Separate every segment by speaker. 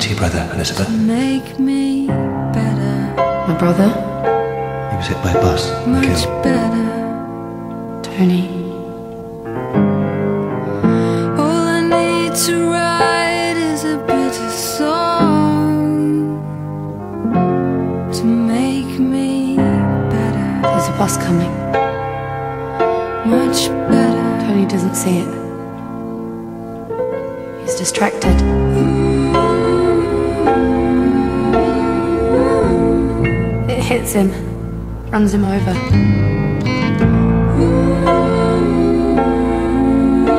Speaker 1: happened to your brother, Elizabeth?
Speaker 2: Make me better,
Speaker 3: My brother,
Speaker 1: He was hit by a bus. and
Speaker 2: much
Speaker 1: killed.
Speaker 2: better.
Speaker 3: Tony.
Speaker 2: All I need to write is a bitter song to make me better,
Speaker 3: There's a bus coming.
Speaker 2: much better.
Speaker 3: Tony doesn't see it. He's distracted. hits him, runs him over.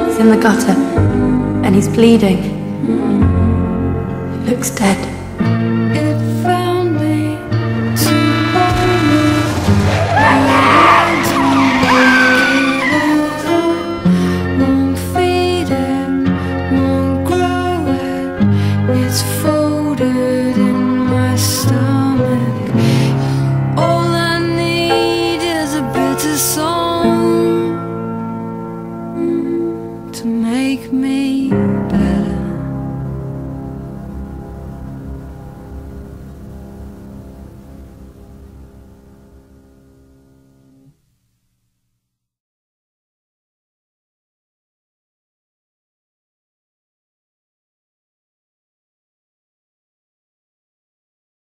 Speaker 3: He's in the gutter and he's bleeding. He looks dead. take me.